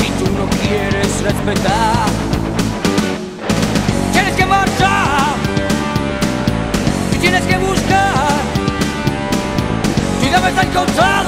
y tú no quieres respetar. Tienes que marchar y tienes que buscar. Tú debes encontrar.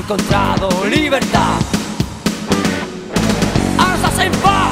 Encontrado libertad. Estás en paz.